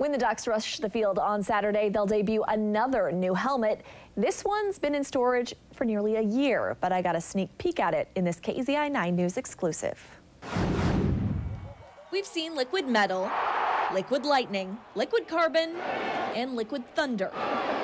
When the Ducks rush the field on Saturday, they'll debut another new helmet. This one's been in storage for nearly a year, but I got a sneak peek at it in this KEZI 9 News exclusive. We've seen liquid metal, liquid lightning, liquid carbon, and liquid thunder.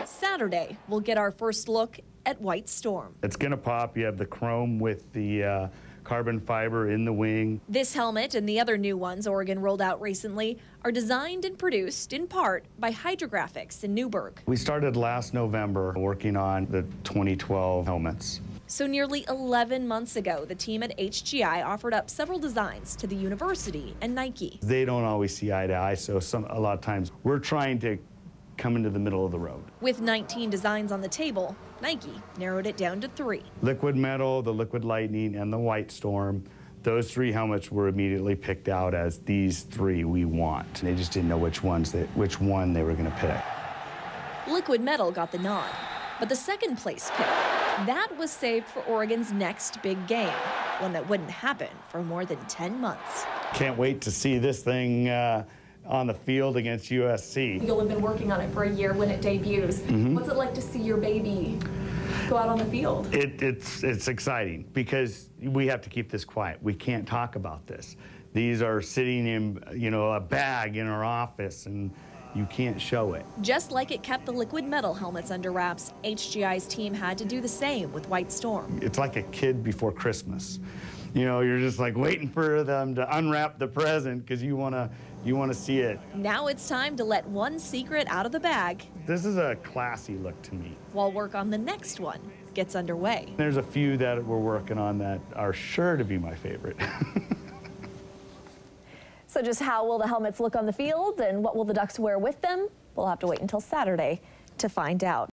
Saturday, we'll get our first look at White Storm. It's going to pop. You have the chrome with the uh, carbon fiber in the wing. This helmet and the other new ones Oregon rolled out recently are designed and produced in part by Hydrographics in Newberg. We started last November working on the 2012 helmets. So nearly 11 months ago, the team at HGI offered up several designs to the university and Nike. They don't always see eye to eye, so some, a lot of times we're trying to come into the middle of the road. With 19 designs on the table, Nike narrowed it down to three. Liquid metal, the liquid lightning, and the white storm. Those three helmets were immediately picked out as these three we want. They just didn't know which ones they, which one they were going to pick. Liquid metal got the nod, but the second place pick that was saved for Oregon's next big game, one that wouldn't happen for more than 10 months. Can't wait to see this thing. Uh, on the field against USC. You'll have been working on it for a year when it debuts. Mm -hmm. What's it like to see your baby go out on the field? It, it's, it's exciting because we have to keep this quiet. We can't talk about this. These are sitting in, you know, a bag in our office and you can't show it. Just like it kept the liquid metal helmets under wraps, HGI's team had to do the same with White Storm. It's like a kid before Christmas. You know, you're just like waiting for them to unwrap the present because you want to you want to see it. Now it's time to let one secret out of the bag. This is a classy look to me. While work on the next one gets underway. There's a few that we're working on that are sure to be my favorite. So just how will the helmets look on the field and what will the Ducks wear with them? We'll have to wait until Saturday to find out.